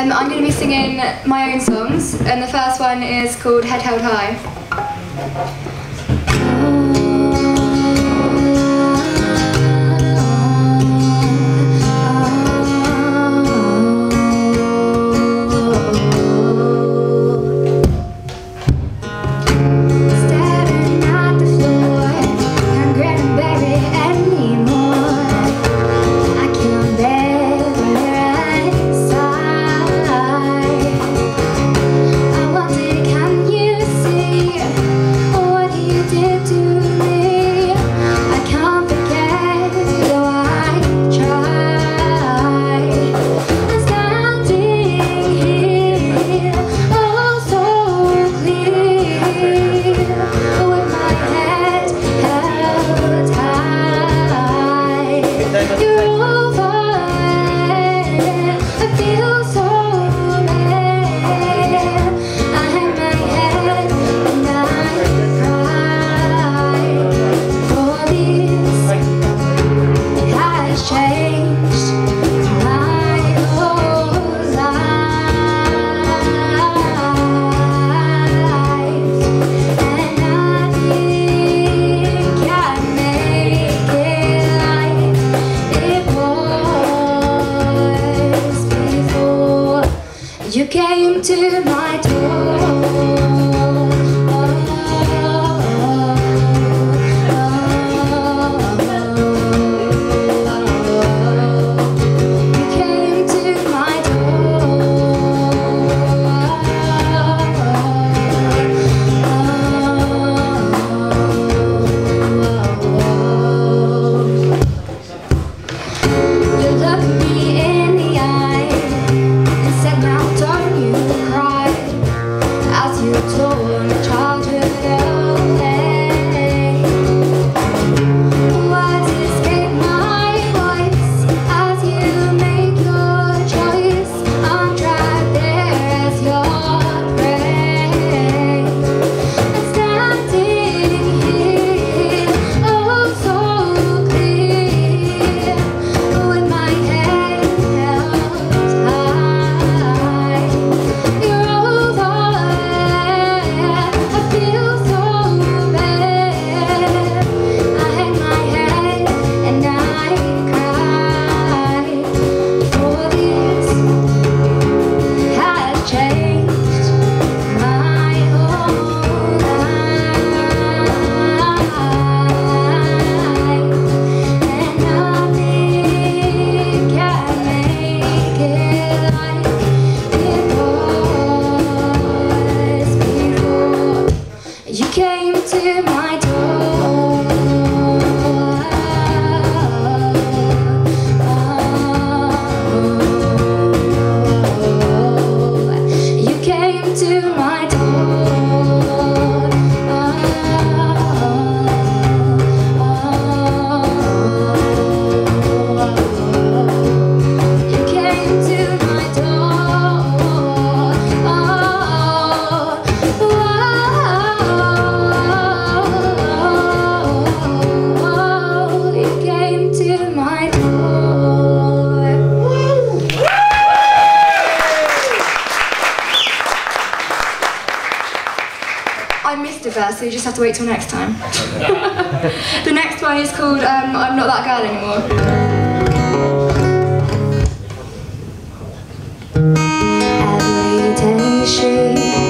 Um, I'm going to be singing my own songs, and the first one is called Head Held High. to my so you just have to wait till next time. the next one is called um, I'm Not That Girl Anymore. Every day she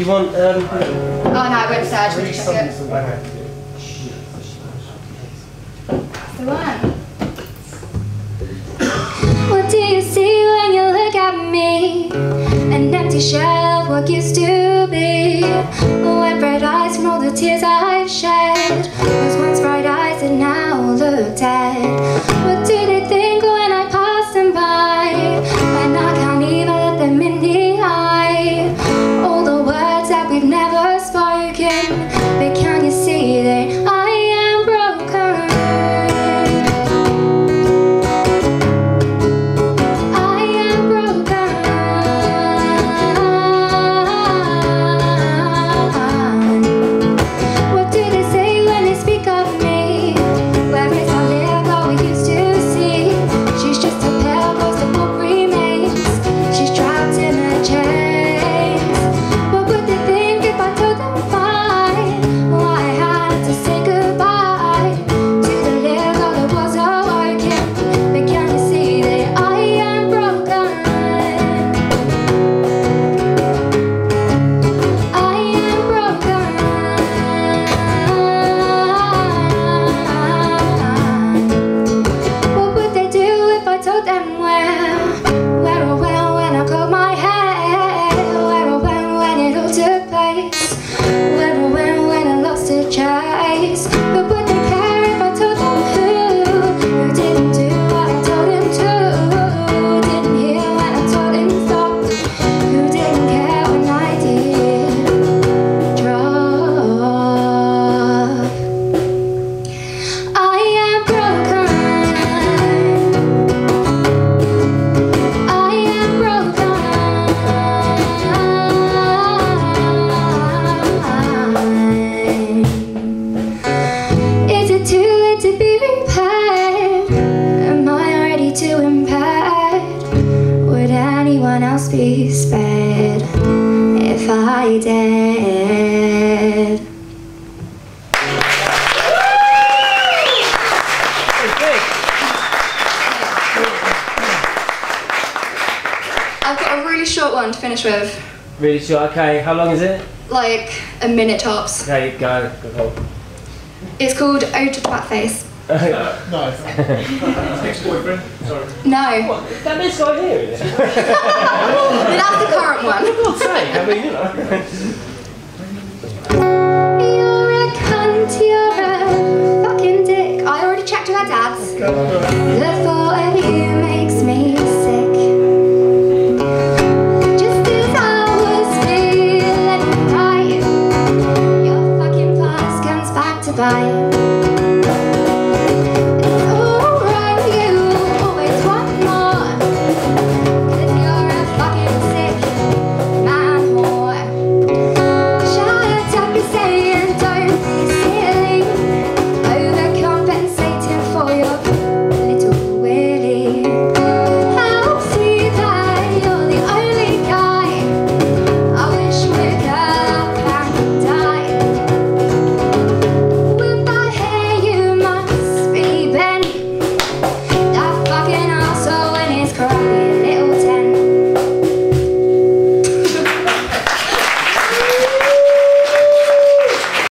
Do you want, um, Oh no, I went upstairs. Just check it. okay. The one. What do you see when you look at me? An empty shell of what used to be. Wet bright eyes from all the tears I've shed. Was once bright eyes and now look dead. What I've got a really short one to finish with, Really short, okay, how long is it? like a minute tops. Okay, go, go. It's called Ode to the Twat Face. No. Ex-boyfriend? Sorry. No, What, that this guy here, is it? that's the current one. God's sake, I mean, you know. You're a cunt, you're a fucking dick. I already checked with her dad's. Look for any